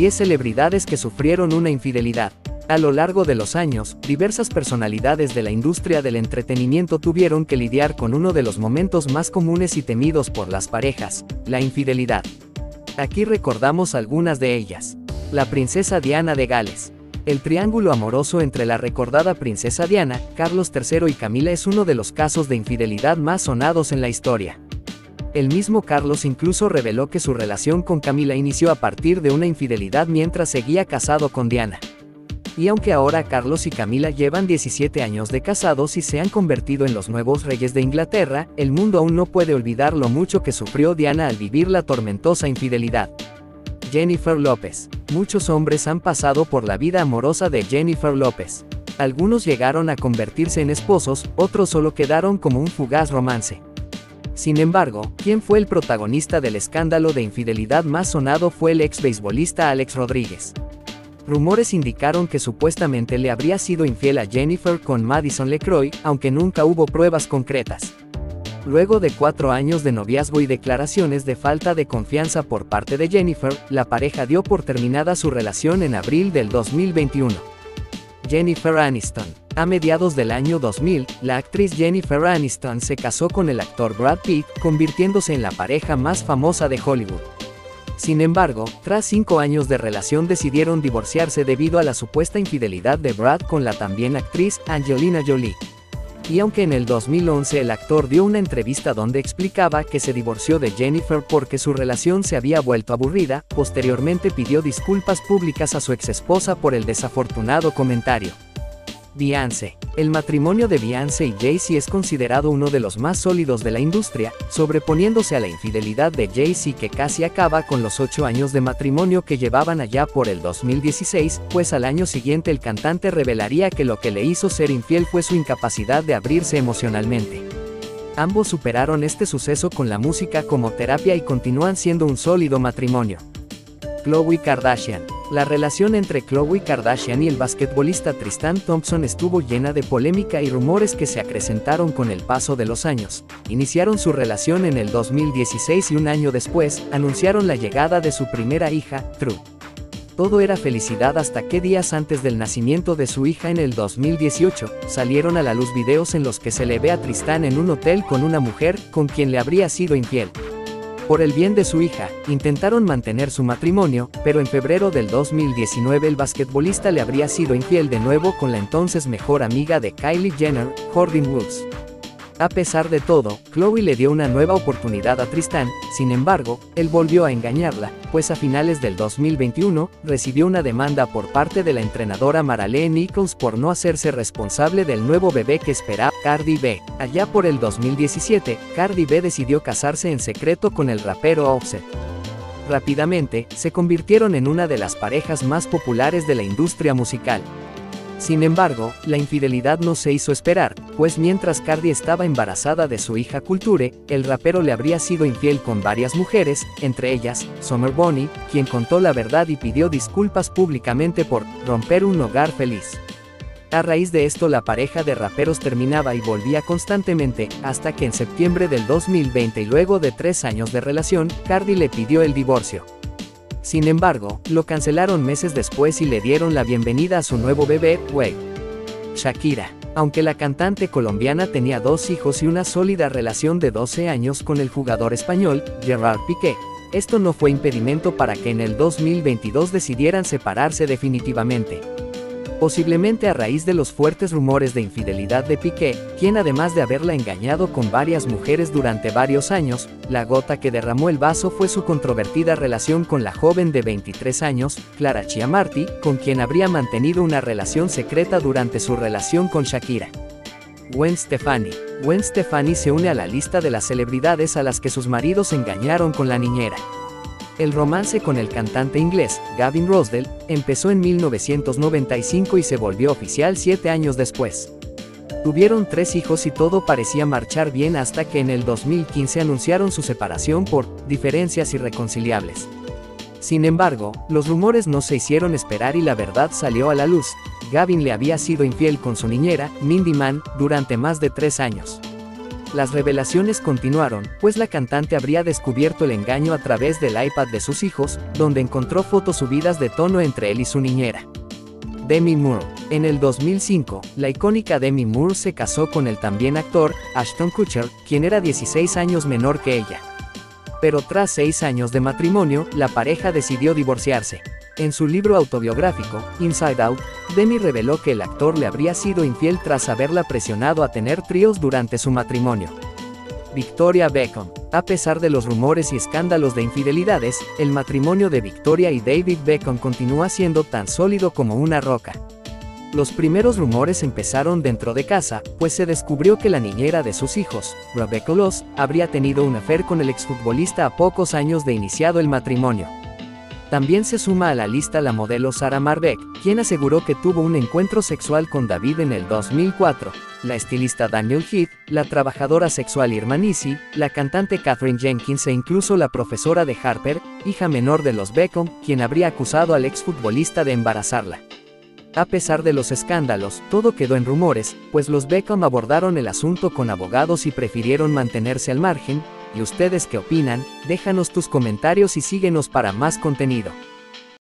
10 celebridades que sufrieron una infidelidad. A lo largo de los años, diversas personalidades de la industria del entretenimiento tuvieron que lidiar con uno de los momentos más comunes y temidos por las parejas, la infidelidad. Aquí recordamos algunas de ellas. La princesa Diana de Gales. El triángulo amoroso entre la recordada princesa Diana, Carlos III y Camila es uno de los casos de infidelidad más sonados en la historia. El mismo Carlos incluso reveló que su relación con Camila inició a partir de una infidelidad mientras seguía casado con Diana. Y aunque ahora Carlos y Camila llevan 17 años de casados y se han convertido en los nuevos reyes de Inglaterra, el mundo aún no puede olvidar lo mucho que sufrió Diana al vivir la tormentosa infidelidad. Jennifer López. Muchos hombres han pasado por la vida amorosa de Jennifer López. Algunos llegaron a convertirse en esposos, otros solo quedaron como un fugaz romance. Sin embargo, quien fue el protagonista del escándalo de infidelidad más sonado fue el ex beisbolista Alex Rodríguez. Rumores indicaron que supuestamente le habría sido infiel a Jennifer con Madison LeCroy, aunque nunca hubo pruebas concretas. Luego de cuatro años de noviazgo y declaraciones de falta de confianza por parte de Jennifer, la pareja dio por terminada su relación en abril del 2021. Jennifer Aniston. A mediados del año 2000, la actriz Jennifer Aniston se casó con el actor Brad Pitt, convirtiéndose en la pareja más famosa de Hollywood. Sin embargo, tras cinco años de relación decidieron divorciarse debido a la supuesta infidelidad de Brad con la también actriz Angelina Jolie. Y aunque en el 2011 el actor dio una entrevista donde explicaba que se divorció de Jennifer porque su relación se había vuelto aburrida, posteriormente pidió disculpas públicas a su exesposa por el desafortunado comentario. Beyoncé. El matrimonio de Beyoncé y Jay-Z es considerado uno de los más sólidos de la industria, sobreponiéndose a la infidelidad de Jay-Z que casi acaba con los ocho años de matrimonio que llevaban allá por el 2016, pues al año siguiente el cantante revelaría que lo que le hizo ser infiel fue su incapacidad de abrirse emocionalmente. Ambos superaron este suceso con la música como terapia y continúan siendo un sólido matrimonio. Khloe Kardashian. La relación entre Khloe Kardashian y el basquetbolista Tristan Thompson estuvo llena de polémica y rumores que se acrecentaron con el paso de los años. Iniciaron su relación en el 2016 y un año después, anunciaron la llegada de su primera hija, True. Todo era felicidad hasta que días antes del nacimiento de su hija en el 2018, salieron a la luz videos en los que se le ve a Tristan en un hotel con una mujer con quien le habría sido infiel. Por el bien de su hija, intentaron mantener su matrimonio, pero en febrero del 2019 el basquetbolista le habría sido infiel de nuevo con la entonces mejor amiga de Kylie Jenner, Jordyn Woods. A pesar de todo, Chloe le dio una nueva oportunidad a Tristan, sin embargo, él volvió a engañarla, pues a finales del 2021, recibió una demanda por parte de la entrenadora Maralee Nichols por no hacerse responsable del nuevo bebé que esperaba Cardi B. Allá por el 2017, Cardi B decidió casarse en secreto con el rapero Offset. Rápidamente, se convirtieron en una de las parejas más populares de la industria musical. Sin embargo, la infidelidad no se hizo esperar, pues mientras Cardi estaba embarazada de su hija Culture, el rapero le habría sido infiel con varias mujeres, entre ellas, Summer Bonnie, quien contó la verdad y pidió disculpas públicamente por romper un hogar feliz. A raíz de esto la pareja de raperos terminaba y volvía constantemente, hasta que en septiembre del 2020 y luego de tres años de relación, Cardi le pidió el divorcio. Sin embargo, lo cancelaron meses después y le dieron la bienvenida a su nuevo bebé, Way. Shakira. Aunque la cantante colombiana tenía dos hijos y una sólida relación de 12 años con el jugador español, Gerard Piqué, esto no fue impedimento para que en el 2022 decidieran separarse definitivamente posiblemente a raíz de los fuertes rumores de infidelidad de Piqué, quien además de haberla engañado con varias mujeres durante varios años, la gota que derramó el vaso fue su controvertida relación con la joven de 23 años, Clara Chiamarti, con quien habría mantenido una relación secreta durante su relación con Shakira. Gwen Stefani. Gwen Stefani se une a la lista de las celebridades a las que sus maridos engañaron con la niñera. El romance con el cantante inglés, Gavin Rossdale, empezó en 1995 y se volvió oficial siete años después. Tuvieron tres hijos y todo parecía marchar bien hasta que en el 2015 anunciaron su separación por diferencias irreconciliables. Sin embargo, los rumores no se hicieron esperar y la verdad salió a la luz. Gavin le había sido infiel con su niñera, Mindy Mann, durante más de tres años. Las revelaciones continuaron, pues la cantante habría descubierto el engaño a través del iPad de sus hijos, donde encontró fotos subidas de tono entre él y su niñera. Demi Moore. En el 2005, la icónica Demi Moore se casó con el también actor, Ashton Kutcher, quien era 16 años menor que ella. Pero tras seis años de matrimonio, la pareja decidió divorciarse. En su libro autobiográfico, Inside Out, Demi reveló que el actor le habría sido infiel tras haberla presionado a tener tríos durante su matrimonio. Victoria Beckham. A pesar de los rumores y escándalos de infidelidades, el matrimonio de Victoria y David Beckham continúa siendo tan sólido como una roca. Los primeros rumores empezaron dentro de casa, pues se descubrió que la niñera de sus hijos, Rebecca Loss, habría tenido un affair con el exfutbolista a pocos años de iniciado el matrimonio. También se suma a la lista la modelo Sara Marbeck, quien aseguró que tuvo un encuentro sexual con David en el 2004, la estilista Daniel Heath, la trabajadora sexual Irma Nisi, la cantante Catherine Jenkins e incluso la profesora de Harper, hija menor de los Beckham, quien habría acusado al exfutbolista de embarazarla. A pesar de los escándalos, todo quedó en rumores, pues los Beckham abordaron el asunto con abogados y prefirieron mantenerse al margen, ¿Y ustedes qué opinan? Déjanos tus comentarios y síguenos para más contenido.